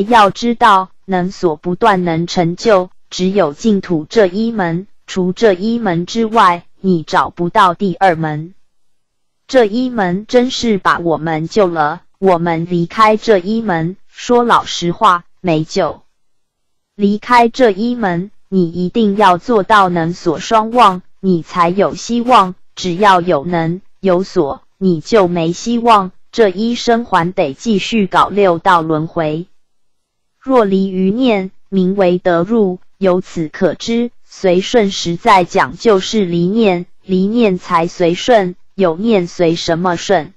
要知道，能所不断能成就，只有净土这一门。除这一门之外，你找不到第二门。这一门真是把我们救了。我们离开这一门，说老实话，没救。离开这一门，你一定要做到能所双忘，你才有希望。只要有能有所，你就没希望。这一生还得继续搞六道轮回。若离于念，名为得入。由此可知，随顺实在讲就是离念，离念才随顺。有念随什么顺？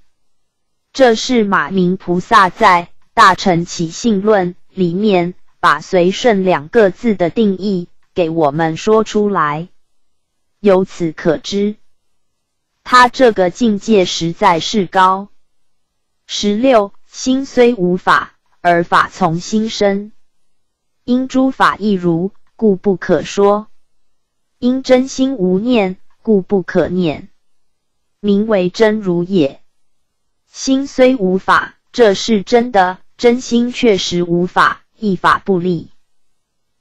这是马明菩萨在《大乘起信论》里面把“随顺”两个字的定义给我们说出来。由此可知，他这个境界实在是高。十六心虽无法，而法从心生。因诸法亦如，故不可说；因真心无念，故不可念。名为真如也。心虽无法，这是真的；真心确实无法，一法不立。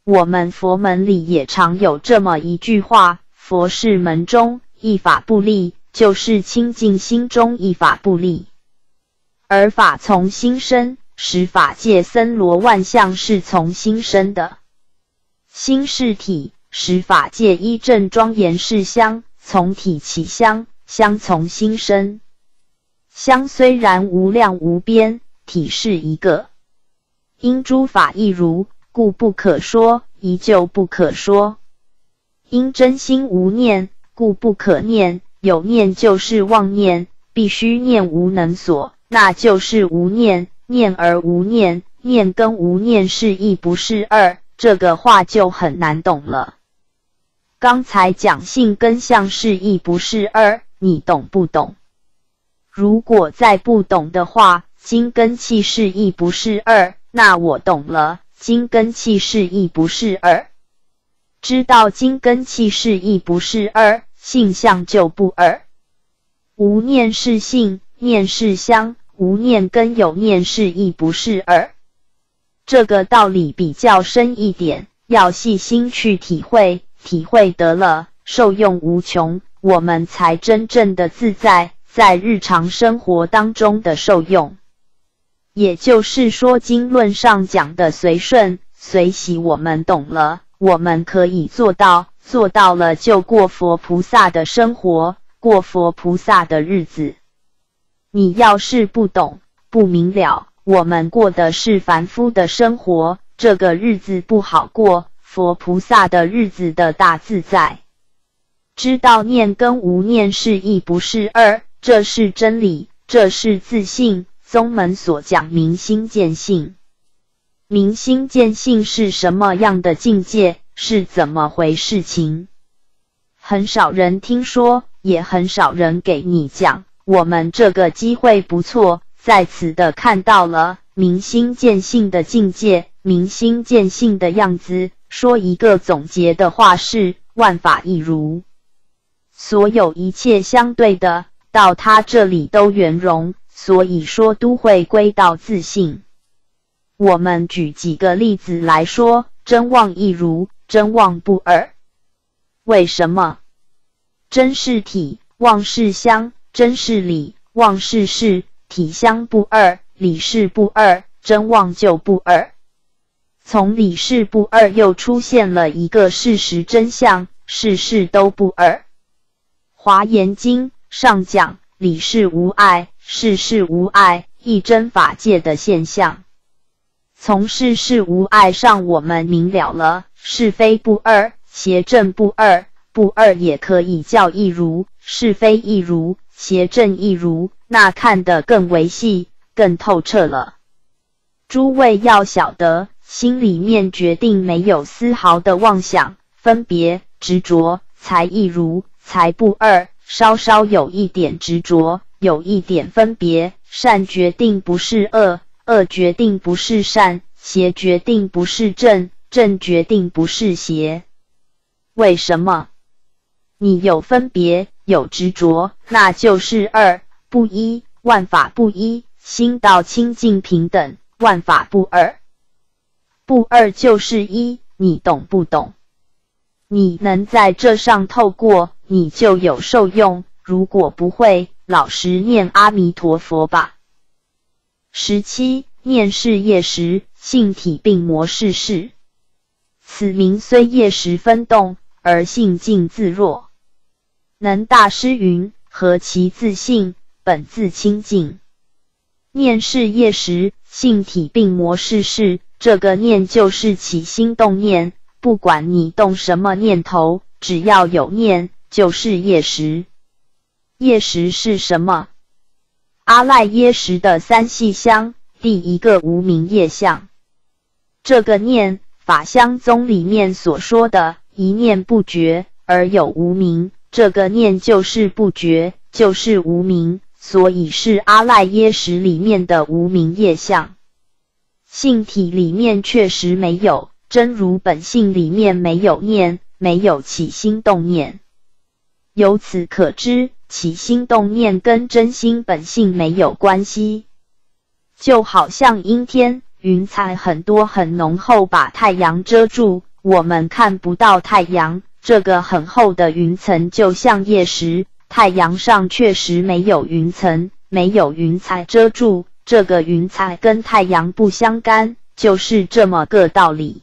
我们佛门里也常有这么一句话：佛是门中一法不立，就是清净心中一法不立。而法从心生，使法界森罗万象是从心生的。心是体，使法界一正庄严是相，从体起相。相从心生，相虽然无量无边，体是一个。因诸法亦如，故不可说，依旧不可说。因真心无念，故不可念。有念就是妄念，必须念无能所，那就是无念。念而无念，念跟无念是一不是二，这个话就很难懂了。刚才讲性跟相是一不是二。你懂不懂？如果再不懂的话，金跟气是一不是二，那我懂了。金跟气是一不是二，知道金跟气是一不是二，性相就不二。无念是性，念是相，无念跟有念是亦不是二。这个道理比较深一点，要细心去体会，体会得了，受用无穷。我们才真正的自在，在日常生活当中的受用。也就是说，经论上讲的随顺随喜，我们懂了，我们可以做到，做到了就过佛菩萨的生活，过佛菩萨的日子。你要是不懂、不明了，我们过的是凡夫的生活，这个日子不好过。佛菩萨的日子的大自在。知道念跟无念是一不是二，这是真理，这是自信。宗门所讲明心见性，明心见性是什么样的境界？是怎么回事情？很少人听说，也很少人给你讲。我们这个机会不错，在此的看到了明心见性的境界，明心见性的样子。说一个总结的话是：万法亦如。所有一切相对的，到他这里都圆融，所以说都会归到自信。我们举几个例子来说：真妄亦如，真妄不二。为什么？真是体，妄是相；真是理，妄是事。体相不二，理事不二，真妄就不二。从理事不二，又出现了一个事实真相：事事都不二。华严经上讲，理事无碍，事事无碍，一真法界的现象。从事事无碍上，我们明了了是非不二，邪正不二，不二也可以叫一如，是非一如，邪正一如，那看得更为细，更透彻了。诸位要晓得，心里面决定没有丝毫的妄想、分别、执着，才一如。才不二，稍稍有一点执着，有一点分别，善决定不是恶，恶决定不是善，邪决定不是正，正决定不是邪。为什么？你有分别，有执着，那就是二不一，万法不一，心道清净平等，万法不二。不二就是一，你懂不懂？你能在这上透过，你就有受用；如果不会，老实念阿弥陀佛吧。十七念是业时，性体并魔是事，此名虽业时分动，而性静自若。能大师云：何其自信，本自清净。念是业时，性体并魔事事，这个念就是起心动念。不管你动什么念头，只要有念，就是业识。业识是什么？阿赖耶识的三细相，第一个无名业相。这个念法相宗里面所说的一念不绝而有无名，这个念就是不觉，就是无名，所以是阿赖耶识里面的无名业相。性体里面确实没有。真如本性里面没有念，没有起心动念。由此可知，起心动念跟真心本性没有关系。就好像阴天，云彩很多很浓厚，把太阳遮住，我们看不到太阳。这个很厚的云层就像夜时，太阳上确实没有云层，没有云彩遮住，这个云彩跟太阳不相干，就是这么个道理。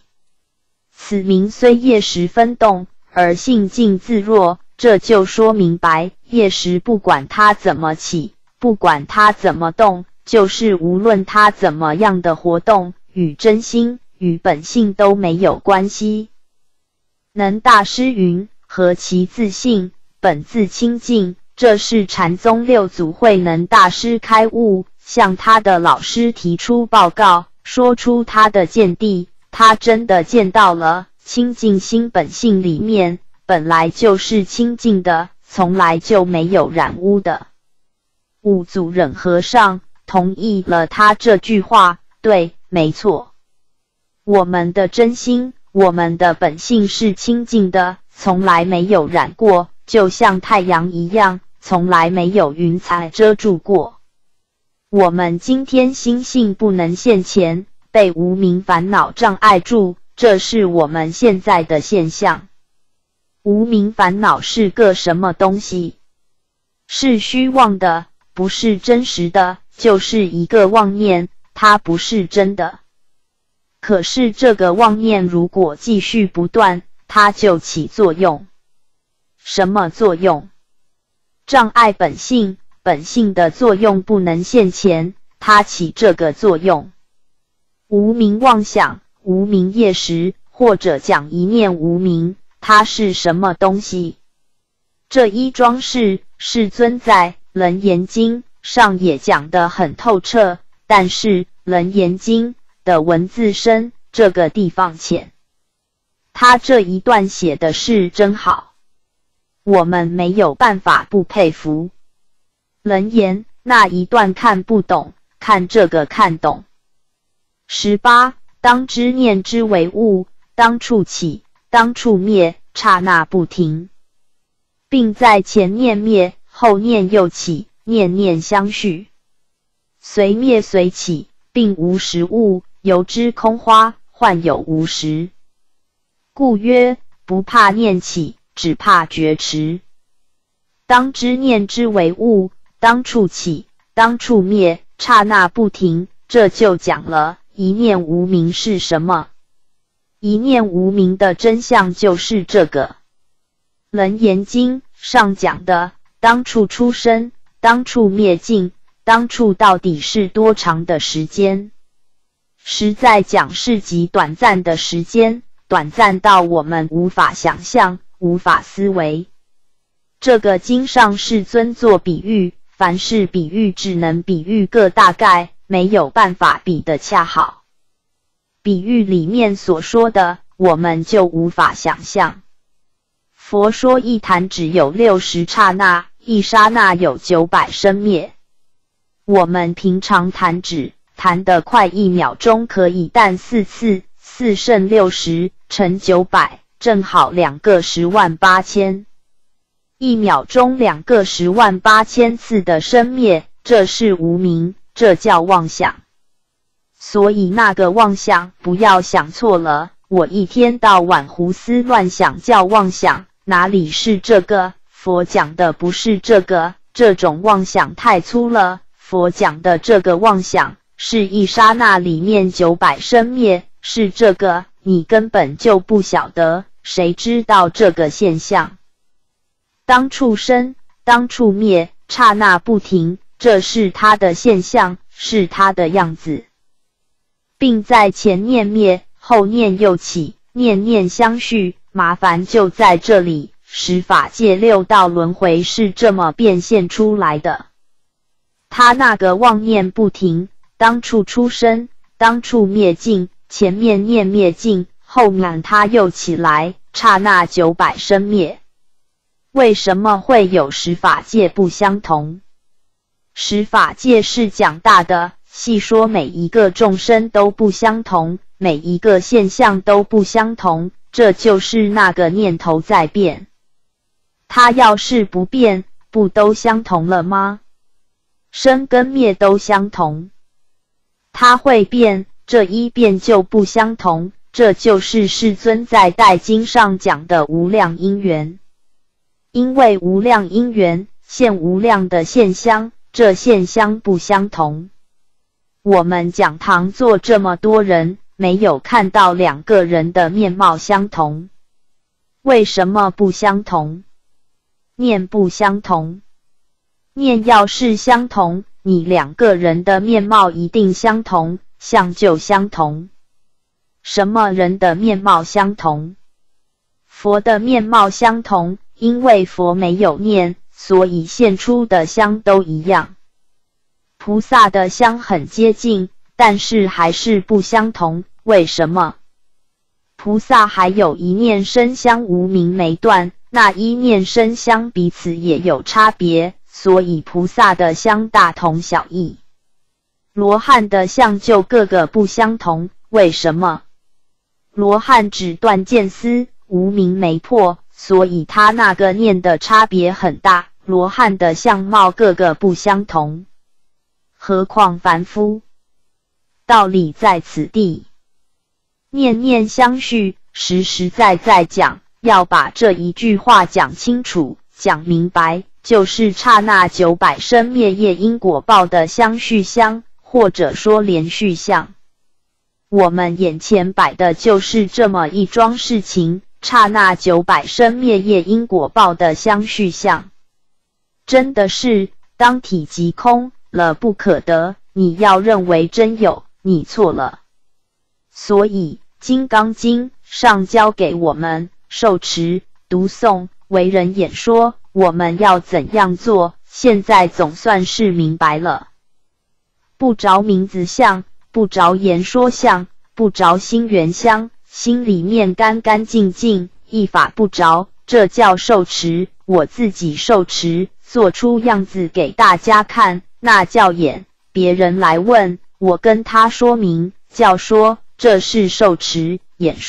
此名虽夜时分动，而性静自若。这就说明白，夜时不管它怎么起，不管它怎么动，就是无论它怎么样的活动，与真心与本性都没有关系。能大师云：何其自信，本自清净。这是禅宗六祖慧能大师开悟，向他的老师提出报告，说出他的见地。他真的见到了清净心本性里面本来就是清净的，从来就没有染污的。五祖忍和尚同意了他这句话，对，没错，我们的真心，我们的本性是清净的，从来没有染过，就像太阳一样，从来没有云彩遮住过。我们今天心性不能现前。被无名烦恼障碍住，这是我们现在的现象。无名烦恼是个什么东西？是虚妄的，不是真实的，就是一个妄念，它不是真的。可是这个妄念如果继续不断，它就起作用。什么作用？障碍本性，本性的作用不能现前，它起这个作用。无名妄想，无名业识，或者讲一念无名，它是什么东西？这一桩事，世尊在《楞严经》上也讲得很透彻，但是《楞严经》的文字深，这个地方浅。他这一段写的是真好，我们没有办法不佩服。楞严那一段看不懂，看这个看懂。十八，当知念之为物，当处起，当处灭，刹那不停，并在前念灭，后念又起，念念相续，随灭随起，并无实物，由之空花，幻有无实。故曰：不怕念起，只怕觉迟。当知念之为物，当处起，当处灭，刹那不停。这就讲了。一念无名是什么？一念无名的真相就是这个《楞严经》上讲的：当处出生，当处灭尽，当处到底是多长的时间？实在讲是极短暂的时间，短暂到我们无法想象、无法思维。这个经上世尊做比喻，凡是比喻，只能比喻个大概。没有办法比的恰好，比喻里面所说的，我们就无法想象。佛说一弹只有六十刹那，一刹那有九百生灭。我们平常弹指弹得快，一秒钟可以弹四次，四胜六十乘九百，正好两个十万八千。一秒钟两个十万八千次的生灭，这是无名。这叫妄想，所以那个妄想不要想错了，我一天到晚胡思乱想叫妄想，哪里是这个？佛讲的不是这个，这种妄想太粗了。佛讲的这个妄想是一刹那里面九百生灭，是这个，你根本就不晓得，谁知道这个现象？当处生，当处灭，刹那不停，这是它的现象，是它的样子，并在前念灭，后念又起，念念相续，麻烦就在这里。十法界六道轮回是这么变现出来的。他那个妄念不停，当处出生，当处灭尽，前面念灭尽，后面他又起来，刹那九百生灭。为什么会有十法界不相同？十法界是讲大的，细说每一个众生都不相同，每一个现象都不相同，这就是那个念头在变。它要是不变，不都相同了吗？生跟灭都相同，它会变，这一变就不相同。这就是世尊在《代经》上讲的无量因缘。因为无量因缘现无量的现象，这现象不相同。我们讲堂坐这么多人，没有看到两个人的面貌相同，为什么不相同？念不相同。念要是相同，你两个人的面貌一定相同，相就相同。什么人的面貌相同？佛的面貌相同。因为佛没有念，所以现出的香都一样。菩萨的香很接近，但是还是不相同。为什么？菩萨还有一念生香无名没断，那一念生香彼此也有差别，所以菩萨的相大同小异。罗汉的相就各个不相同。为什么？罗汉只断见思，无名没破。所以他那个念的差别很大，罗汉的相貌个个不相同，何况凡夫？道理在此地，念念相续，实实在在讲，要把这一句话讲清楚、讲明白，就是刹那九百生灭业因果报的相续相，或者说连续相。我们眼前摆的就是这么一桩事情。刹那九百生灭业因果报的相续相，真的是当体即空了不可得。你要认为真有，你错了。所以《金刚经》上教给我们受持、读诵、为人演说，我们要怎样做？现在总算是明白了。不着名字相，不着言说相，不着心缘相。心里面干干净净，一法不着，这叫受持。我自己受持，做出样子给大家看，那叫演。别人来问我，跟他说明，叫说这是受持演说。